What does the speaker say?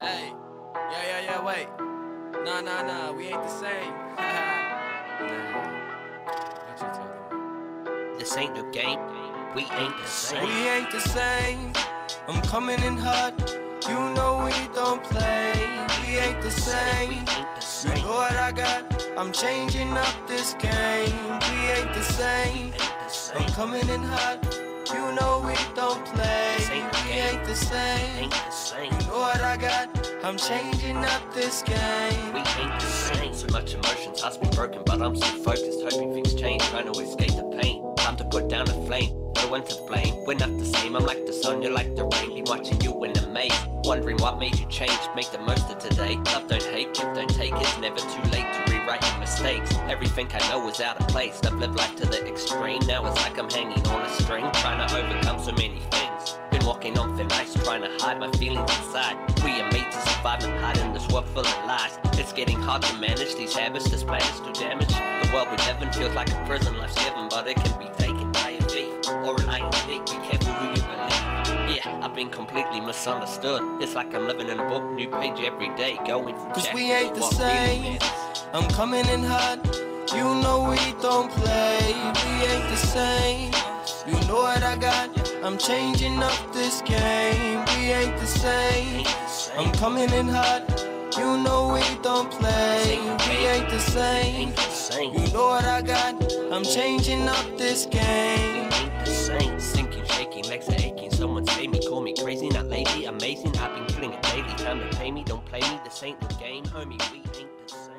Hey, yeah, yeah, yeah, wait. Nah, nah, nah, we ain't the same. nah. What you talking? This ain't no game. We ain't the same. We ain't the same. I'm coming in hot. You know we don't play. We ain't the We same. ain't the You know what I got? I'm changing up this game. We ain't the same. I'm coming in hot. You know we don't play. Ain't the We ain't the same. Ain't the same. You know what I got? I'm changing up this game. We ain't the same. So much emotions, heart's been broken, but I'm so focused, hoping things change, trying to escape the pain. Time to put down the flame. No one to blame. We're not the same. I'm like the sun, you're like the rain. Been watching you in a maze, wondering what made you change. Make the most of today. Love don't hate, give don't take. It's never too late to rewrite your mistakes. Everything I know is out of place. I've lived life to the extreme. Now it's like I'm hanging on a string, trying walking on thin ice, trying to hide my feelings inside. We are made to survive and hide in this world full of lies. It's getting hard to manage these habits, this plan is to damage. The world we live in feels like a prison, life's given, but it can be taken by a thief or an iron. Be careful who you believe. Yeah, I've been completely misunderstood. It's like I'm living in a book, new page every day, going from Cause we ain't the same. I'm coming in hot. You know we don't play. We ain't the same. You know what I got? I'm changing up this game. We ain't the same. I'm coming in hot. You know we don't play. We ain't the same. You know what I got? I'm changing up this game. Sinking, shaking, legs are aching. Someone save me, call me crazy, not lazy, amazing. I've been killing it daily. Time to pay me, don't play me. This ain't the game, homie. We ain't the same.